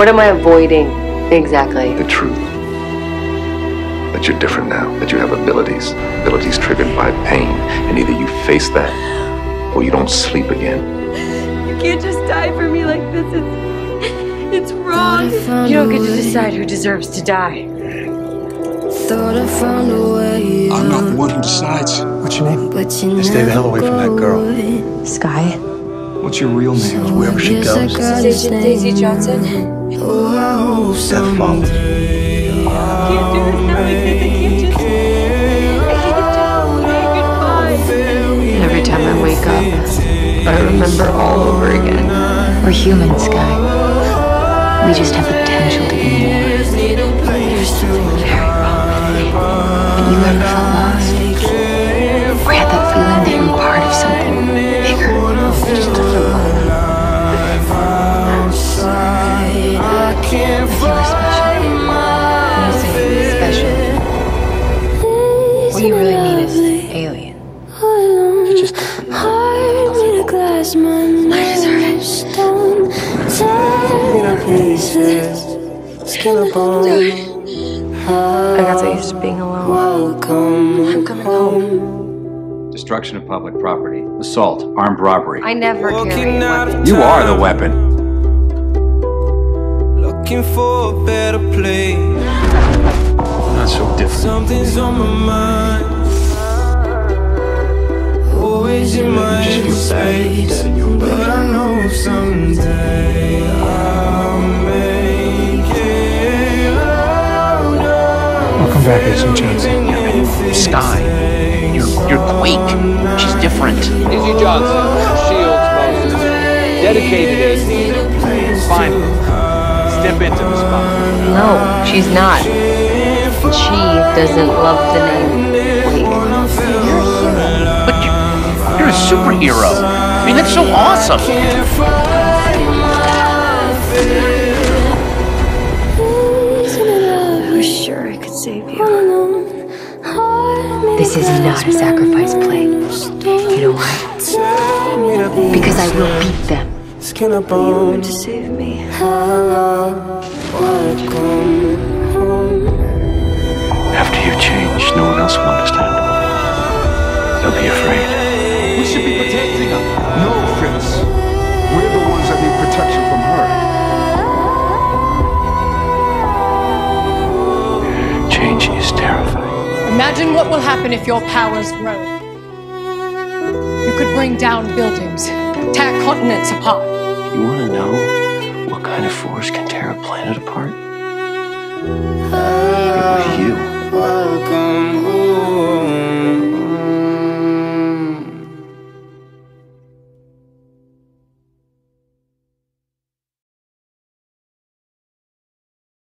What am I avoiding exactly? The truth. That you're different now, that you have abilities, abilities triggered by pain, and either you face that or you don't sleep again. You can't just die for me like this. It's, it's wrong. You don't get to decide who deserves to die. Thought I found a way. I'm not the one who decides. What's your name? But you Stay the hell away from that girl. girl. Skye? What's your real name? Wherever she goes. Daisy, Daisy Johnson? Oh, Death follows. I can't do this now like this. I can't just. I can't just say goodbye. Every time I wake up, I remember all over again. We're human, Skye. We just have the potential to be more. Have you ever felt Nothing glass, my I deserve it. Stone, skin and bone. I got so used to being alone. Welcome. I'm coming home. Destruction of public property, assault, armed robbery. I never carry a weapon. You are the weapon. Looking for a better place. Not so different. Something's on my mind. Always in my Just feel bad. space. Bad in your But. I know someday I'll make it out of Welcome back, Agent Johnson. Skye. You're, you're Quake. She's different. Izzy Johnson, Shields Moses, dedicated ace. Finally, step into the spot. No, she's not. She doesn't love the name superhero. I mean, that's so awesome. I was sure I could save you. This is not a sacrifice play. You know why? Because I will beat them. Skin up You were to save me. Imagine what will happen if your powers grow. You could bring down buildings, tear continents apart. You want to know what kind of force can tear a planet apart? It was you.